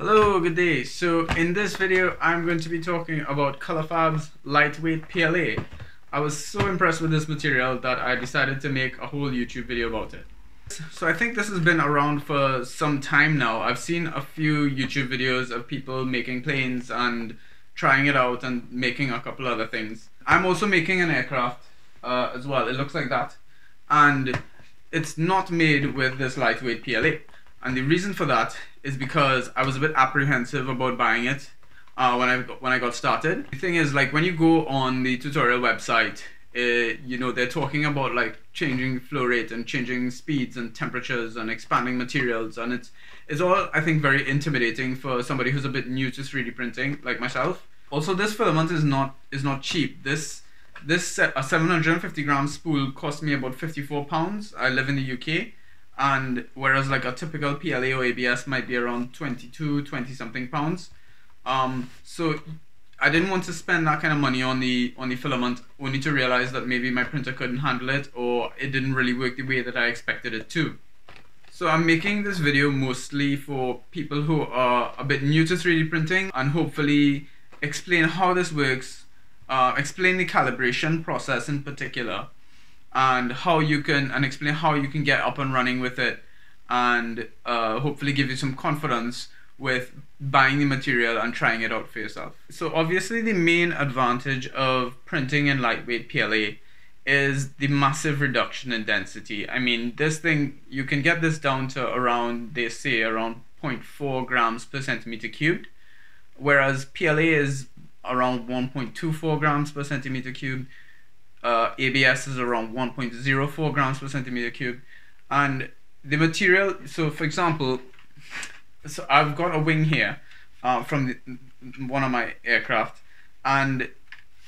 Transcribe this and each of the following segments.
Hello, good day. So in this video, I'm going to be talking about colorFabb's lightweight PLA. I was so impressed with this material that I decided to make a whole YouTube video about it. So I think this has been around for some time now. I've seen a few YouTube videos of people making planes and trying it out and making a couple other things. I'm also making an aircraft uh, as well. It looks like that. And it's not made with this lightweight PLA. And the reason for that is because I was a bit apprehensive about buying it uh, when I when I got started. The thing is, like when you go on the tutorial website, uh, you know they're talking about like changing flow rate and changing speeds and temperatures and expanding materials, and it's it's all I think very intimidating for somebody who's a bit new to 3D printing like myself. Also, this filament is not is not cheap. This this a 750 gram spool cost me about 54 pounds. I live in the UK and whereas like a typical PLA or ABS might be around 22 20 something pounds. Um, so I didn't want to spend that kind of money on the on the filament only to realize that maybe my printer couldn't handle it or it didn't really work the way that I expected it to. So I'm making this video mostly for people who are a bit new to 3D printing and hopefully explain how this works uh, explain the calibration process in particular and how you can and explain how you can get up and running with it and uh, hopefully give you some confidence with buying the material and trying it out for yourself. So obviously the main advantage of printing in lightweight PLA is the massive reduction in density. I mean this thing you can get this down to around they say around 0.4 grams per centimeter cubed whereas PLA is around 1.24 grams per centimeter cubed uh, ABS is around 1.04 grams per centimeter cube. And the material, so for example, so I've got a wing here uh, from the, one of my aircraft. And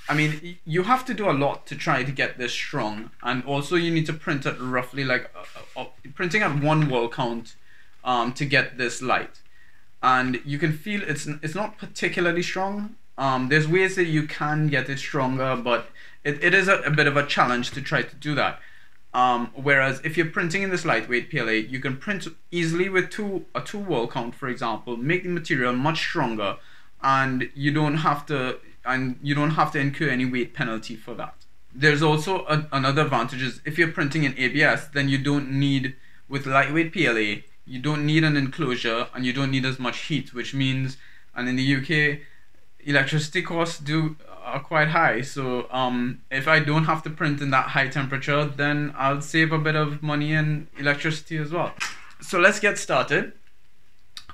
I mean, you have to do a lot to try to get this strong. And also you need to print at roughly like, uh, uh, uh printing at one wall count um, to get this light. And you can feel it's, it's not particularly strong. Um, there's ways that you can get it stronger, but it, it is a, a bit of a challenge to try to do that. Um, whereas if you're printing in this lightweight PLA, you can print easily with two a two wall count, for example, make the material much stronger, and you don't have to and you don't have to incur any weight penalty for that. There's also a, another advantage is if you're printing in ABS, then you don't need with lightweight PLA, you don't need an enclosure and you don't need as much heat, which means and in the UK, electricity costs do are quite high. So um, if I don't have to print in that high temperature, then I'll save a bit of money and electricity as well. So let's get started.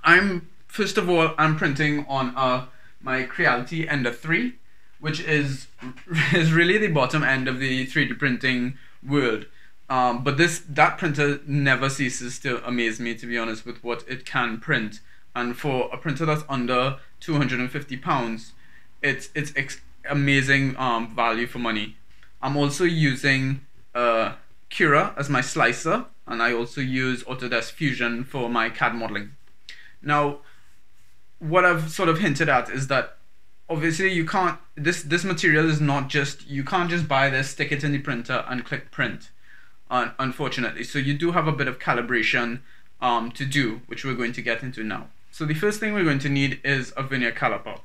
I'm first of all I'm printing on uh, my Creality Ender 3, which is is really the bottom end of the 3D printing world. Um, but this that printer never ceases to amaze me to be honest with what it can print. And for a printer that's under 250 pounds, it's it's amazing um, value for money. I'm also using uh, Cura as my slicer and I also use Autodesk Fusion for my CAD modeling. Now, what I've sort of hinted at is that obviously you can't, this, this material is not just, you can't just buy this, stick it in the printer and click print, uh, unfortunately. So you do have a bit of calibration um, to do, which we're going to get into now. So the first thing we're going to need is a vernier caliper.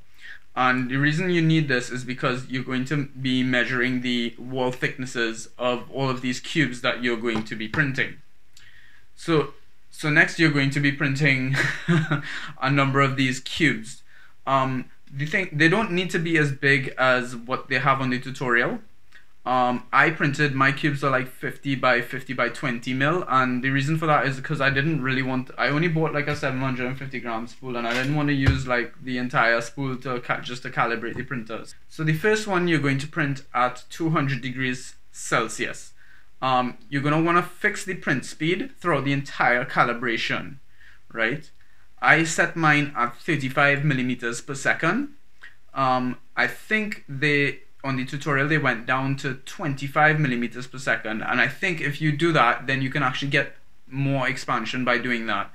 And the reason you need this is because you're going to be measuring the wall thicknesses of all of these cubes that you're going to be printing. So, so next you're going to be printing a number of these cubes. Um, the thing, they don't need to be as big as what they have on the tutorial. Um, I printed my cubes are like 50 by 50 by 20 mil and the reason for that is because I didn't really want I only bought like a 750 gram spool and I didn't want to use like the entire spool to just to calibrate the printers. So the first one you're going to print at 200 degrees Celsius. Um, you're going to want to fix the print speed throughout the entire calibration right? I set mine at 35 millimeters per second. Um, I think they on the tutorial they went down to 25 millimeters per second and I think if you do that then you can actually get more expansion by doing that.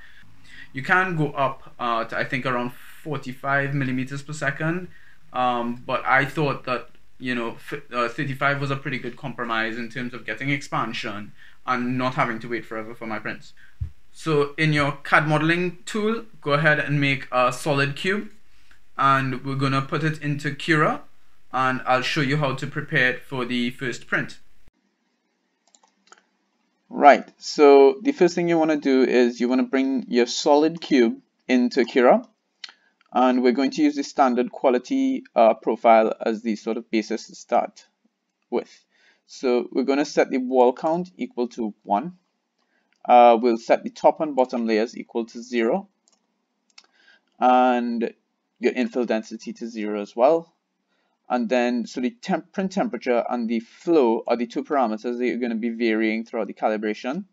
You can go up uh, to I think around 45 millimeters per second um, but I thought that you know uh, 35 was a pretty good compromise in terms of getting expansion and not having to wait forever for my prints. So in your CAD modeling tool, go ahead and make a solid cube and we're gonna put it into Cura and I'll show you how to prepare it for the first print. Right, so the first thing you want to do is you want to bring your solid cube into Cura and we're going to use the standard quality uh, profile as the sort of basis to start with. So we're going to set the wall count equal to 1. Uh, we'll set the top and bottom layers equal to 0 and your infill density to 0 as well and then so the temp print temperature and the flow are the two parameters that you're going to be varying throughout the calibration.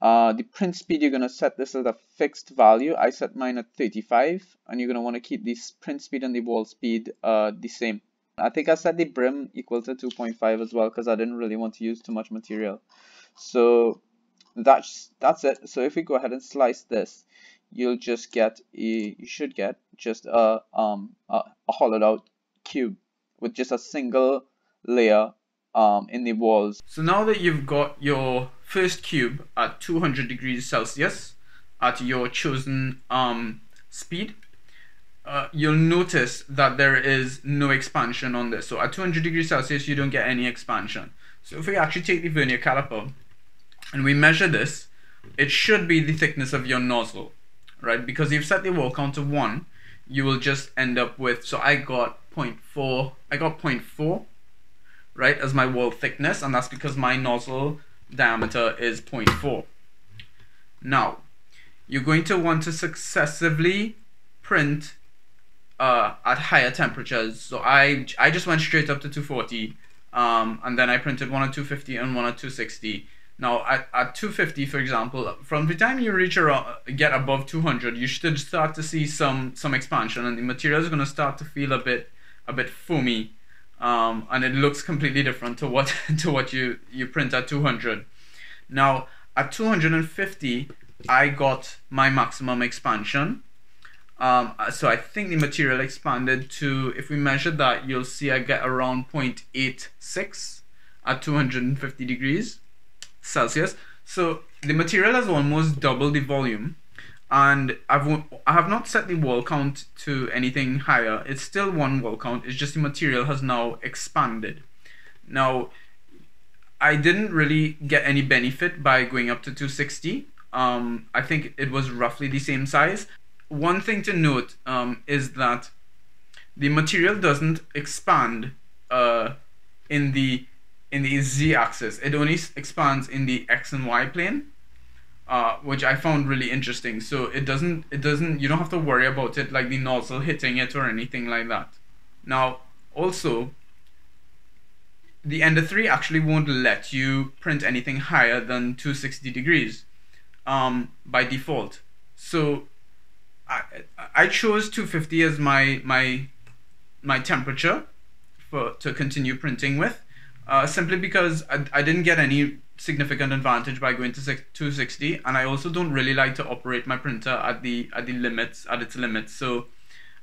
Uh, the print speed, you're going to set this as a fixed value. I set mine at 35, and you're going to want to keep the print speed and the wall speed uh, the same. I think I set the brim equal to 2.5 as well because I didn't really want to use too much material. So that's that's it. So if we go ahead and slice this, you'll just get a, you should get just a um a, a hollowed out cube with just a single layer um, in the walls. So now that you've got your first cube at 200 degrees Celsius at your chosen um, speed, uh, you'll notice that there is no expansion on this. So at 200 degrees Celsius, you don't get any expansion. So if we actually take the vernier caliper and we measure this, it should be the thickness of your nozzle, right? Because you've set the wall count to 1, you will just end up with, so I got 0.4, I got 0.4, right, as my wall thickness, and that's because my nozzle diameter is 0.4. Now, you're going to want to successively print uh, at higher temperatures. So I, I just went straight up to 240, um, and then I printed one at 250 and one at 260. Now at, at 250, for example, from the time you reach around, get above 200, you should start to see some some expansion, and the material is going to start to feel a bit a bit foamy, um, and it looks completely different to what to what you you print at 200. Now at 250, I got my maximum expansion. Um, so I think the material expanded to, if we measure that, you'll see I get around 0.86 at 250 degrees. Celsius. So the material has almost doubled the volume and I've I have not set the wall count to anything higher. It's still one wall count. It's just the material has now expanded. Now, I didn't really get any benefit by going up to 260. Um, I think it was roughly the same size. One thing to note um, is that the material doesn't expand uh, in the in the z-axis. It only expands in the x and y plane, uh, which I found really interesting. So it doesn't, it doesn't, you don't have to worry about it like the nozzle hitting it or anything like that. Now, also, the Ender 3 actually won't let you print anything higher than 260 degrees um, by default. So I, I chose 250 as my my my temperature for to continue printing with uh, simply because I, I didn't get any significant advantage by going to 260 and I also don't really like to operate my printer at the at the limits at its limits. So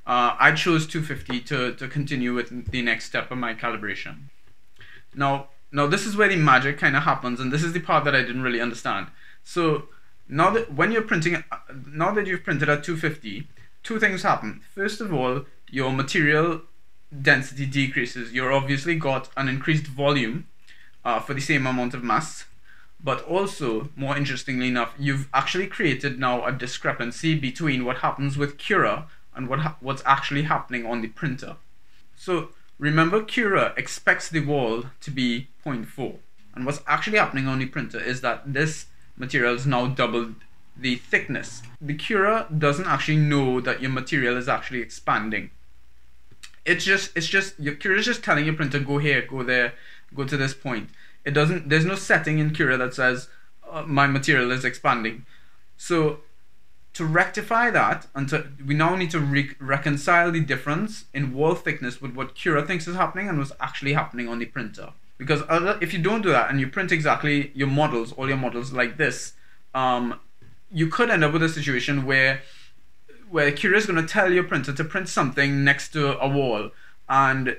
uh, I chose 250 to, to continue with the next step of my calibration. Now now this is where the magic kind of happens and this is the part that I didn't really understand. So now that when you're printing uh, now that you've printed at 250 two things happen. First of all your material density decreases, you're obviously got an increased volume uh, for the same amount of mass. But also, more interestingly enough, you've actually created now a discrepancy between what happens with Cura and what what's actually happening on the printer. So remember, Cura expects the wall to be 0.4. And what's actually happening on the printer is that this material is now doubled the thickness. The Cura doesn't actually know that your material is actually expanding it's just it's just your Cura is just telling your printer go here, go there, go to this point. It doesn't. There's no setting in Cura that says uh, my material is expanding. So to rectify that, and to, we now need to re reconcile the difference in wall thickness with what Cura thinks is happening and what's actually happening on the printer. Because other, if you don't do that and you print exactly your models, all your models like this, um, you could end up with a situation where where Cura is going to tell your printer to print something next to a wall and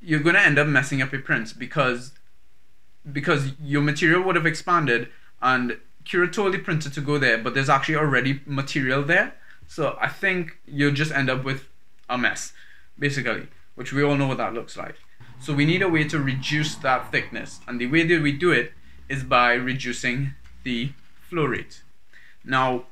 you're going to end up messing up your prints because because your material would have expanded and Cura told the printer to go there, but there's actually already material there. So I think you'll just end up with a mess, basically, which we all know what that looks like. So we need a way to reduce that thickness. And the way that we do it is by reducing the flow rate. Now,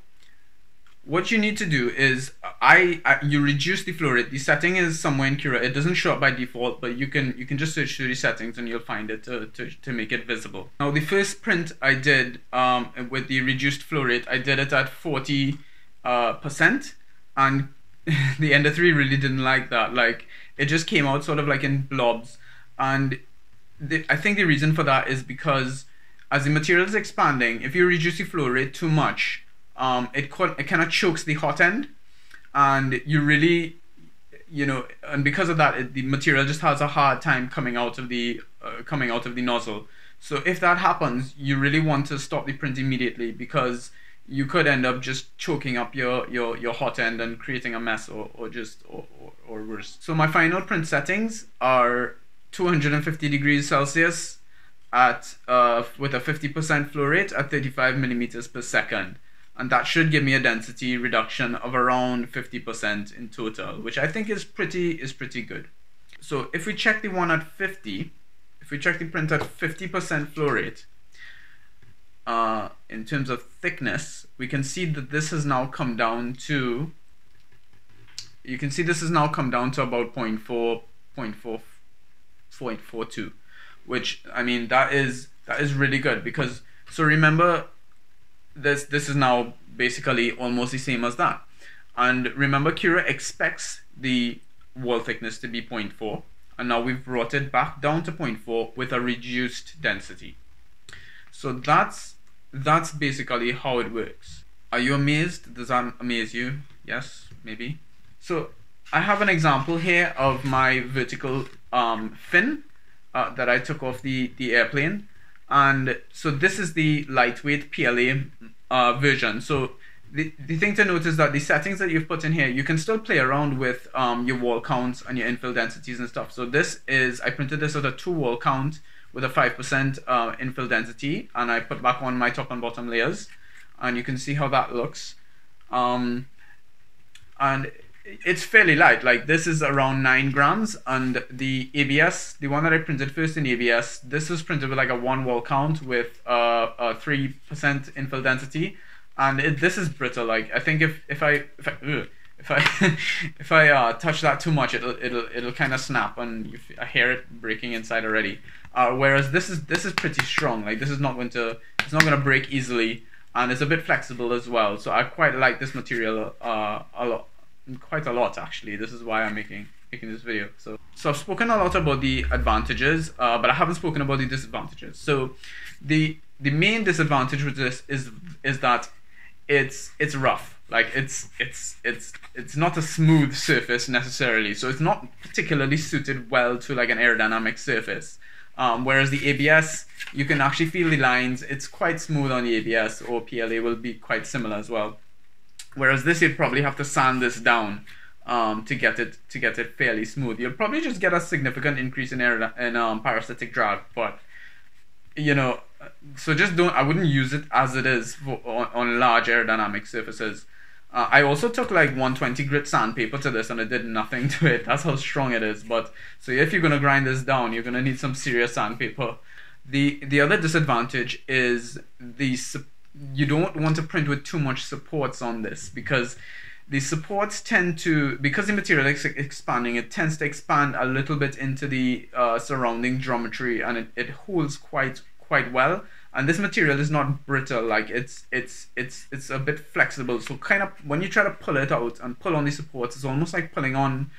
what you need to do is I, I, you reduce the flow rate. The setting is somewhere in Cura. It doesn't show up by default, but you can you can just search through the settings and you'll find it to, to, to make it visible. Now the first print I did um, with the reduced flow rate, I did it at 40 uh, percent, and the Ender 3 really didn't like that. Like it just came out sort of like in blobs, and the, I think the reason for that is because as the material is expanding, if you reduce the flow rate too much, um, it, it kind of chokes the hot end. And you really you know and because of that it, the material just has a hard time coming out of the uh, coming out of the nozzle. So if that happens you really want to stop the print immediately because you could end up just choking up your your, your hot end and creating a mess or, or just or, or, or worse. So my final print settings are 250 degrees celsius at uh, with a 50% flow rate at 35 millimeters per second and that should give me a density reduction of around 50% in total, which I think is pretty is pretty good. So if we check the one at 50, if we check the print at 50% flow rate, uh, in terms of thickness, we can see that this has now come down to, you can see this has now come down to about 0 0.4, 0 0.4, 0.42, which, I mean, that is, that is really good because, so remember, this this is now basically almost the same as that. And remember, Cura expects the wall thickness to be 0.4, and now we've brought it back down to 0.4 with a reduced density. So that's that's basically how it works. Are you amazed? Does that amaze you? Yes, maybe. So I have an example here of my vertical um, fin uh, that I took off the, the airplane. And so this is the lightweight PLA uh, version. So the, the thing to note is that the settings that you've put in here, you can still play around with um, your wall counts and your infill densities and stuff. So this is, I printed this at a two wall count with a 5% uh, infill density and I put back on my top and bottom layers and you can see how that looks. Um, and it's fairly light. Like this is around nine grams, and the ABS, the one that I printed first in ABS, this was printed with like a one wall count with uh, a three percent infill density, and it, this is brittle. Like I think if if I if I ugh, if I if I uh, touch that too much, it'll it'll it'll kind of snap, and I hear it breaking inside already. Uh, whereas this is this is pretty strong. Like this is not going to it's not going to break easily, and it's a bit flexible as well. So I quite like this material uh, a lot quite a lot actually. This is why I'm making making this video. So so I've spoken a lot about the advantages, uh, but I haven't spoken about the disadvantages. So the the main disadvantage with this is is that it's it's rough. Like it's it's it's it's not a smooth surface necessarily. So it's not particularly suited well to like an aerodynamic surface. Um, whereas the ABS, you can actually feel the lines. It's quite smooth on the ABS, or PLA will be quite similar as well. Whereas this, you'd probably have to sand this down um, to get it to get it fairly smooth. You'll probably just get a significant increase in air in um, parasitic drag, but you know, so just don't. I wouldn't use it as it is for, on, on large aerodynamic surfaces. Uh, I also took like 120 grit sandpaper to this and it did nothing to it. That's how strong it is. But so if you're gonna grind this down, you're gonna need some serious sandpaper. The the other disadvantage is the you don't want to print with too much supports on this because the supports tend to because the material is expanding it tends to expand a little bit into the uh, surrounding geometry and it, it holds quite quite well. And this material is not brittle like it's it's it's it's a bit flexible. So kind of when you try to pull it out and pull on the supports it's almost like pulling on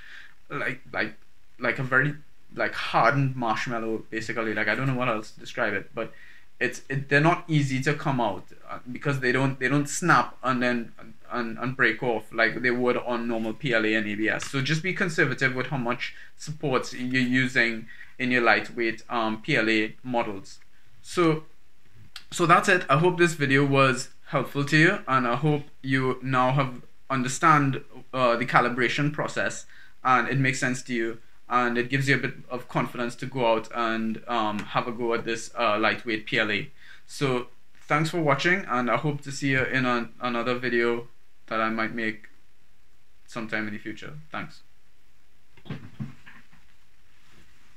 like like like a very like hardened marshmallow basically. Like i don't know what else to describe it but it's it, they're not easy to come out uh, because they don't they don't snap and then and, and break off like they would on normal PLA and ABS. So just be conservative with how much supports you're using in your lightweight um, PLA models. So so that's it. I hope this video was helpful to you and I hope you now have understand uh, the calibration process and it makes sense to you and it gives you a bit of confidence to go out and um, have a go at this uh, lightweight PLA. So thanks for watching and I hope to see you in an, another video that I might make sometime in the future. Thanks.